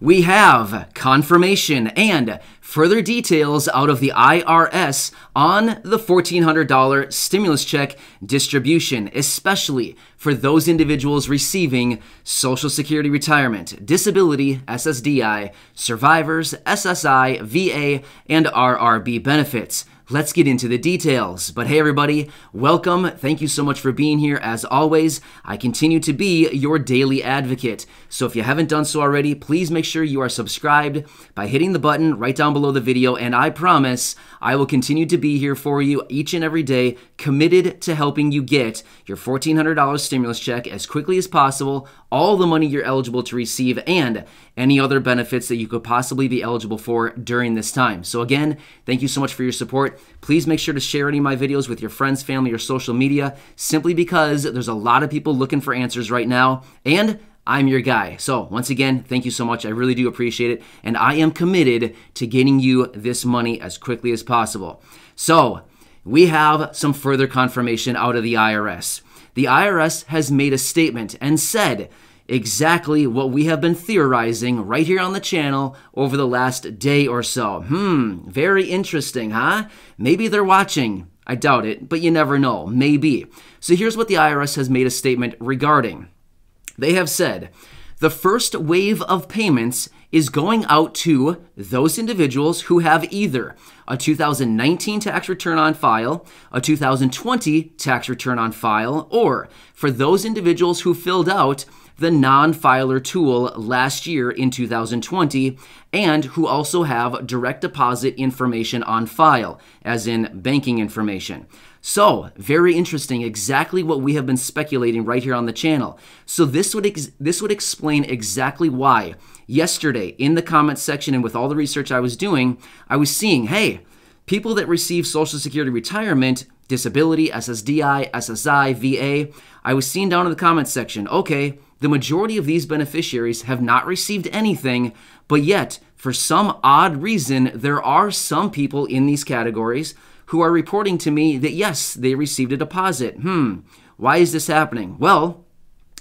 we have confirmation and further details out of the IRS on the $1,400 stimulus check distribution, especially for those individuals receiving Social Security retirement, disability, SSDI, survivors, SSI, VA, and RRB benefits. Let's get into the details. But hey, everybody, welcome. Thank you so much for being here. As always, I continue to be your daily advocate. So if you haven't done so already, please make sure you are subscribed by hitting the button right down below the video. And I promise I will continue to be here for you each and every day, committed to helping you get your $1,400 stimulus check as quickly as possible, all the money you're eligible to receive, and any other benefits that you could possibly be eligible for during this time. So, again, thank you so much for your support. Please make sure to share any of my videos with your friends, family, or social media simply because there's a lot of people looking for answers right now. And I'm your guy. So, once again, thank you so much. I really do appreciate it. And I am committed to getting you this money as quickly as possible. So, we have some further confirmation out of the IRS. The IRS has made a statement and said exactly what we have been theorizing right here on the channel over the last day or so. Hmm, very interesting, huh? Maybe they're watching. I doubt it, but you never know. Maybe. So here's what the IRS has made a statement regarding. They have said the first wave of payments is going out to those individuals who have either a 2019 tax return on file, a 2020 tax return on file, or for those individuals who filled out the non filer tool last year in 2020 and who also have direct deposit information on file, as in banking information. So, very interesting, exactly what we have been speculating right here on the channel. So this would this would explain exactly why yesterday in the comment section and with all the research I was doing, I was seeing, hey, people that receive social security retirement, disability, SSDI, SSI, VA, I was seeing down in the comments section, okay, the majority of these beneficiaries have not received anything, but yet, for some odd reason, there are some people in these categories who are reporting to me that yes, they received a deposit. Hmm, why is this happening? Well,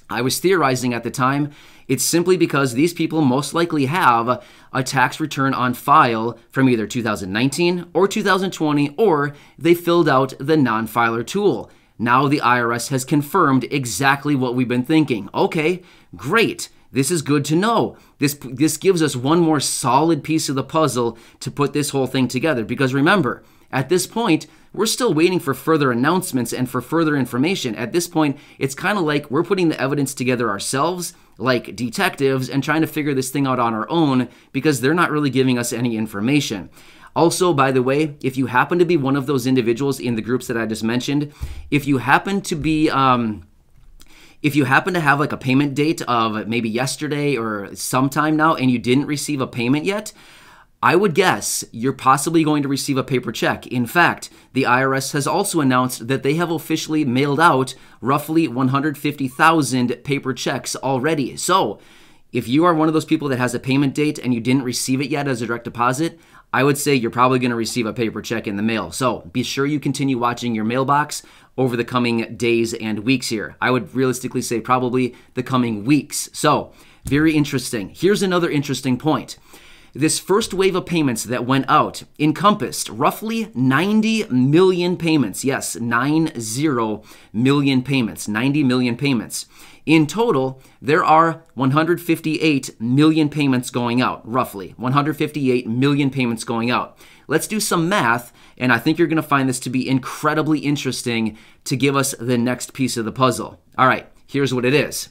I was theorizing at the time, it's simply because these people most likely have a tax return on file from either 2019 or 2020, or they filled out the non filer tool. Now the IRS has confirmed exactly what we've been thinking. Okay, great. This is good to know. This this gives us one more solid piece of the puzzle to put this whole thing together because remember, at this point, we're still waiting for further announcements and for further information. At this point, it's kind of like we're putting the evidence together ourselves, like detectives, and trying to figure this thing out on our own because they're not really giving us any information. Also, by the way, if you happen to be one of those individuals in the groups that I just mentioned, if you happen to be, um, if you happen to have like a payment date of maybe yesterday or sometime now and you didn't receive a payment yet, I would guess you're possibly going to receive a paper check. In fact, the IRS has also announced that they have officially mailed out roughly 150,000 paper checks already. So, if you are one of those people that has a payment date and you didn't receive it yet as a direct deposit, I would say you're probably going to receive a paper check in the mail. So be sure you continue watching your mailbox over the coming days and weeks here. I would realistically say probably the coming weeks. So, very interesting. Here's another interesting point. This first wave of payments that went out encompassed roughly 90 million payments. Yes, 90 million payments. 90 million payments. In total, there are 158 million payments going out, roughly. 158 million payments going out. Let's do some math, and I think you're going to find this to be incredibly interesting to give us the next piece of the puzzle. All right, here's what it is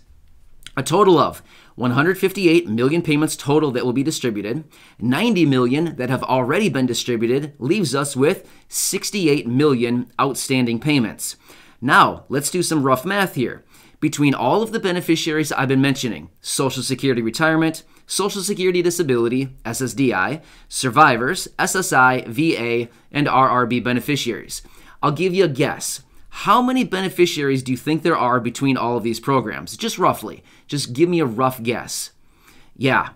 a total of 158 million payments total that will be distributed. 90 million that have already been distributed leaves us with 68 million outstanding payments. Now, let's do some rough math here between all of the beneficiaries I've been mentioning Social Security retirement, Social Security disability, SSDI, survivors, SSI, VA, and RRB beneficiaries. I'll give you a guess. How many beneficiaries do you think there are between all of these programs? Just roughly. Just give me a rough guess. Yeah,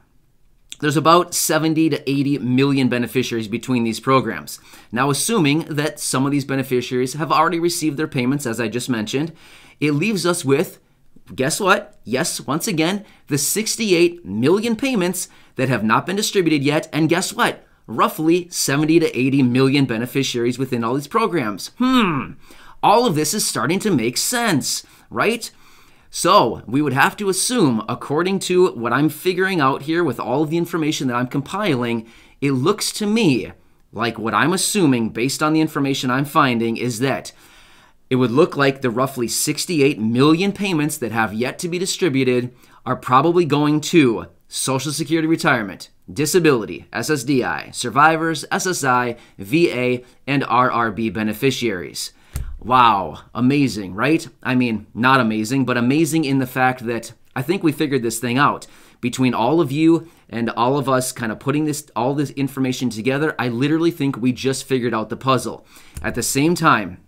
there's about 70 to 80 million beneficiaries between these programs. Now, assuming that some of these beneficiaries have already received their payments, as I just mentioned, it leaves us with guess what? Yes, once again, the 68 million payments that have not been distributed yet. And guess what? Roughly 70 to 80 million beneficiaries within all these programs. Hmm, all of this is starting to make sense, right? So, we would have to assume, according to what I'm figuring out here with all of the information that I'm compiling, it looks to me like what I'm assuming based on the information I'm finding is that it would look like the roughly 68 million payments that have yet to be distributed are probably going to Social Security retirement, disability, SSDI, survivors, SSI, VA, and RRB beneficiaries. Wow, amazing, right? I mean, not amazing, but amazing in the fact that I think we figured this thing out. Between all of you and all of us kind of putting this all this information together, I literally think we just figured out the puzzle. At the same time,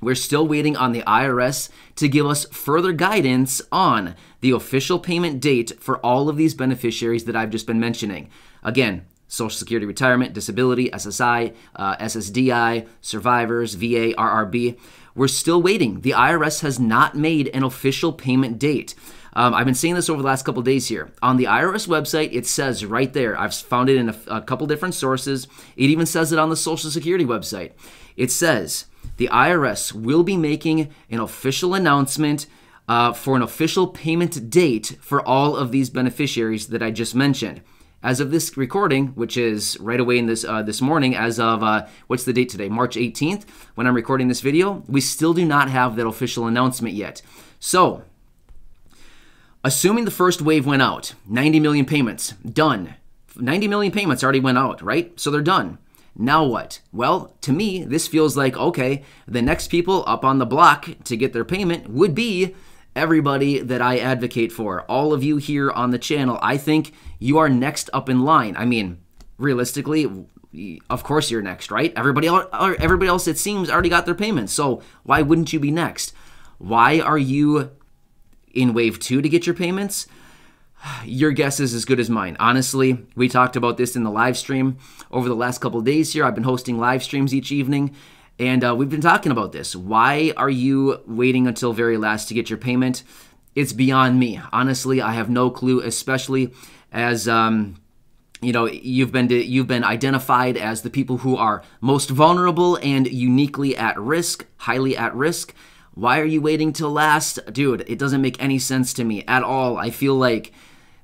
we're still waiting on the IRS to give us further guidance on the official payment date for all of these beneficiaries that I've just been mentioning. Again, Social Security retirement, disability, SSI, uh, SSDI, survivors, VA, RRB. We're still waiting. The IRS has not made an official payment date. Um, I've been seeing this over the last couple days here. On the IRS website, it says right there, I've found it in a, a couple different sources. It even says it on the Social Security website. It says the IRS will be making an official announcement uh, for an official payment date for all of these beneficiaries that I just mentioned. As of this recording, which is right away in this uh, this morning, as of uh, what's the date today, March 18th, when I'm recording this video, we still do not have that official announcement yet. So, assuming the first wave went out, 90 million payments done. 90 million payments already went out, right? So they're done. Now what? Well, to me, this feels like okay, the next people up on the block to get their payment would be everybody that I advocate for. All of you here on the channel, I think you are next up in line. I mean, realistically, of course you're next, right? Everybody else, everybody else it seems already got their payments. So, why wouldn't you be next? Why are you in wave 2 to get your payments? Your guess is as good as mine. Honestly, we talked about this in the live stream over the last couple days here. I've been hosting live streams each evening, and uh, we've been talking about this. Why are you waiting until very last to get your payment? It's beyond me. Honestly, I have no clue, especially as. Um, you know you've been you've been identified as the people who are most vulnerable and uniquely at risk highly at risk why are you waiting till last dude it doesn't make any sense to me at all i feel like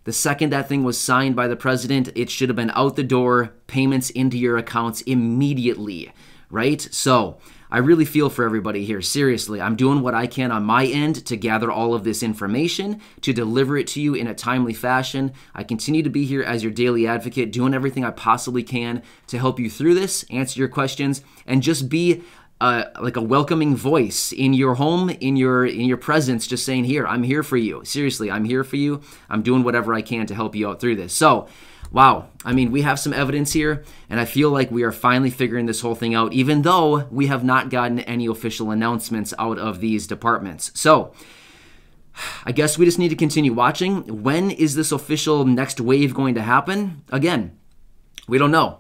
the second that thing was signed by the president, it should have been out the door, payments into your accounts immediately, right? So, I really feel for everybody here. Seriously, I'm doing what I can on my end to gather all of this information, to deliver it to you in a timely fashion. I continue to be here as your daily advocate, doing everything I possibly can to help you through this, answer your questions, and just be uh, like a welcoming voice in your home, in your in your presence, just saying, "Here, I'm here for you." Seriously, I'm here for you. I'm doing whatever I can to help you out through this. So, wow, I mean, we have some evidence here, and I feel like we are finally figuring this whole thing out, even though we have not gotten any official announcements out of these departments. So. I guess we just need to continue watching. When is this official next wave going to happen? Again, we don't know.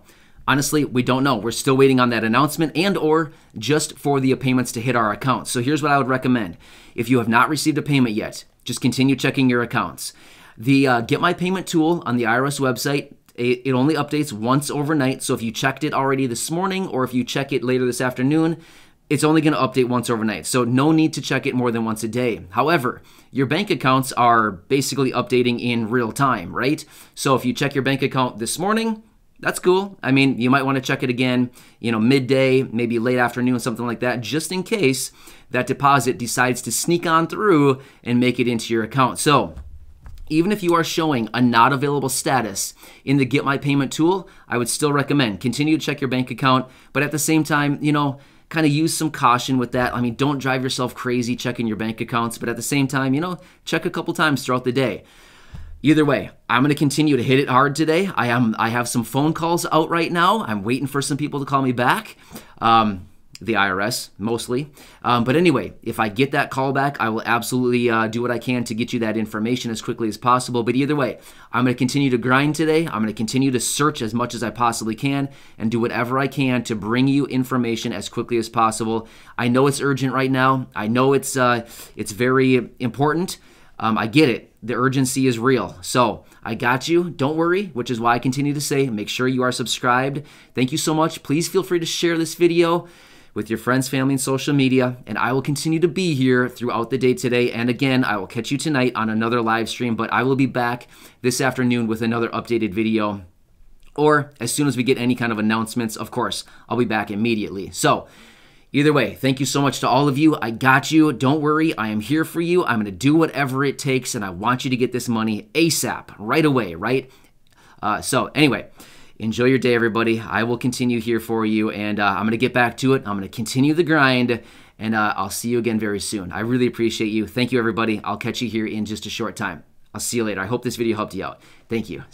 Honestly, we don't know. We're still waiting on that announcement and or just for the payments to hit our accounts. So here's what I would recommend. If you have not received a payment yet, just continue checking your accounts. The uh, Get My Payment tool on the IRS website, it, it only updates once overnight. So if you checked it already this morning or if you check it later this afternoon, it's only going to update once overnight. So no need to check it more than once a day. However, your bank accounts are basically updating in real time, right? So if you check your bank account this morning, that's cool. I mean, you might want to check it again, you know, midday, maybe late afternoon, something like that, just in case that deposit decides to sneak on through and make it into your account. So, even if you are showing a not available status in the Get My Payment tool, I would still recommend continue to check your bank account, but at the same time, you know, kind of use some caution with that. I mean, don't drive yourself crazy checking your bank accounts, but at the same time, you know, check a couple times throughout the day. Either way, I'm going to continue to hit it hard today. I am I have some phone calls out right now. I'm waiting for some people to call me back. Um, the IRS mostly. Um, but anyway, if I get that call back, I will absolutely uh, do what I can to get you that information as quickly as possible. But either way, I'm going to continue to grind today. I'm going to continue to search as much as I possibly can and do whatever I can to bring you information as quickly as possible. I know it's urgent right now. I know it's uh, it's very important. um, I get it. The urgency is real. So I got you. Don't worry, which is why I continue to say make sure you are subscribed. Thank you so much. Please feel free to share this video with your friends, family, and social media. And I will continue to be here throughout the day today. And again, I will catch you tonight on another live stream, but I will be back this afternoon with another updated video. Or as soon as we get any kind of announcements, of course, I'll be back immediately. So, Either way, thank you so much to all of you. I got you. Don't worry. I am here for you. I'm going to do whatever it takes, and I want you to get this money ASAP, right away, right? Uh, so, anyway, enjoy your day, everybody. I will continue here for you, and uh, I'm going to get back to it. I'm going to continue the grind, and uh, I'll see you again very soon. I really appreciate you. Thank you, everybody. I'll catch you here in just a short time. I'll see you later. I hope this video helped you out. Thank you.